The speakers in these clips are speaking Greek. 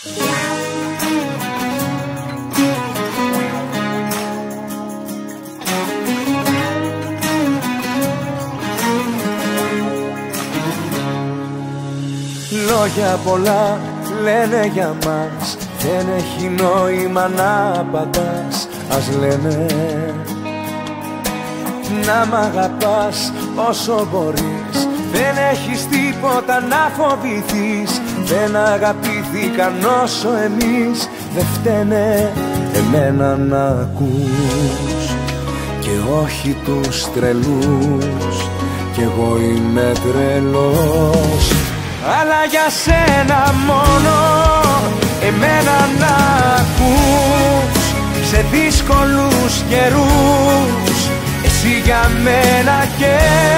Λόγια πολλά λένε για μας Δεν έχει νόημα να απαντάς Ας λένε. Να μ' αγαπάς όσο μπορείς Δεν έχεις τίποτα να φοβηθείς. Δεν αγαπήθηκαν όσο εμείς. Δεν φταίνε εμένα να ακούς. Και όχι τους τρελούς. Κι εγώ είμαι τρελός. Αλλά για σένα μόνο Εμένα να ακούς. Σε δύσκολους καιρούς. Εσύ για μένα καις Κι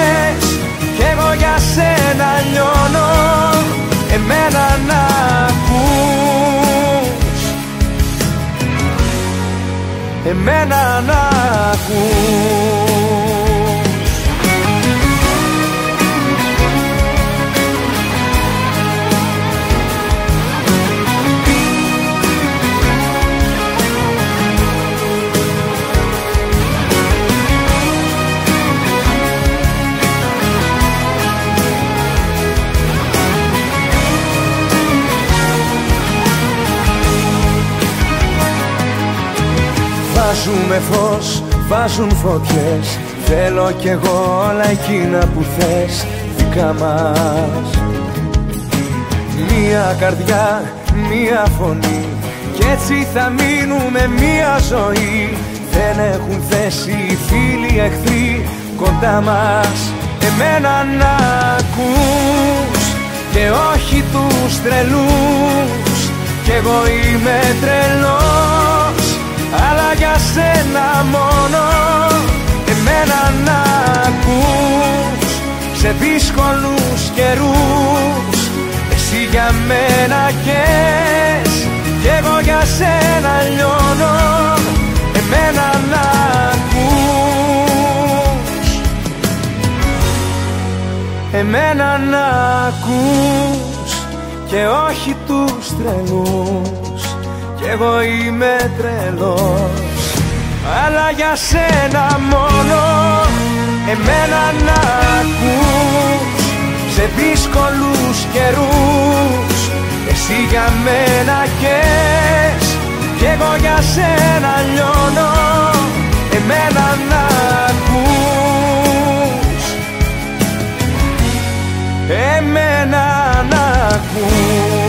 εγώ για σένα λιώνω Εμένα να ακούς. Εμένα να ακούς Βάζουμε φως, βάζουν φωτιές. Θέλω κι εγώ όλα εκείνα που θες δικά μας. Μία καρδιά, μία φωνή. Κι έτσι θα μείνουμε μία ζωή. Δεν έχουν θέση οι φίλοι εχθροί κοντά μας. Εμένα να ακούς και όχι τους τρελούς. Κι εγώ είμαι τρελός. αλλά για σένα μόνο εμένα να ακούς. Σε δύσκολους καιρούς εσύ για μένα καις κι εγώ για σένα λιώνω εμένα να ακούς. Εμένα να ακούς και όχι τους τρελούς. Κι εγώ είμαι τρελός Αλλά για σένα μόνο. Εμένα να ακούς Σε δύσκολους καιρούς. Εσύ για μένα καις Κι εγώ για σένα λιώνω. Εμένα να ακούς. Εμένα να ακούς